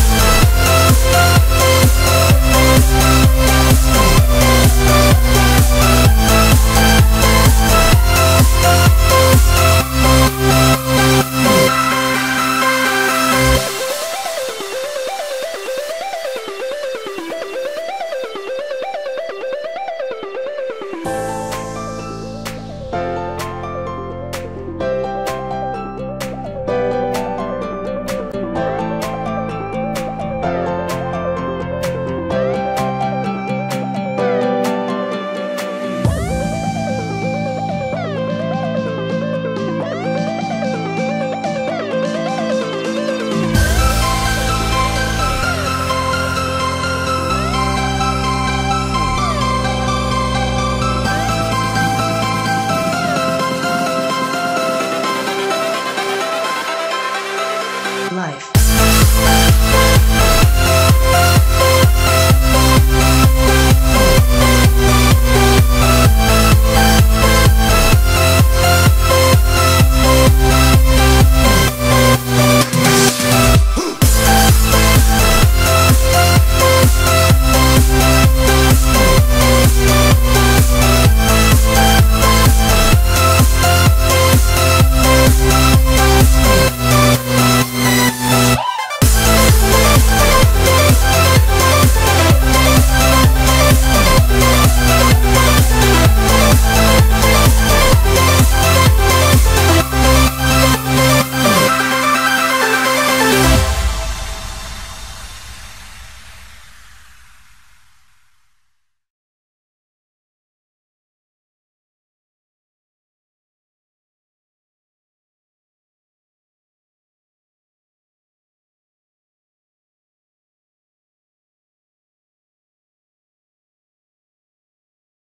Música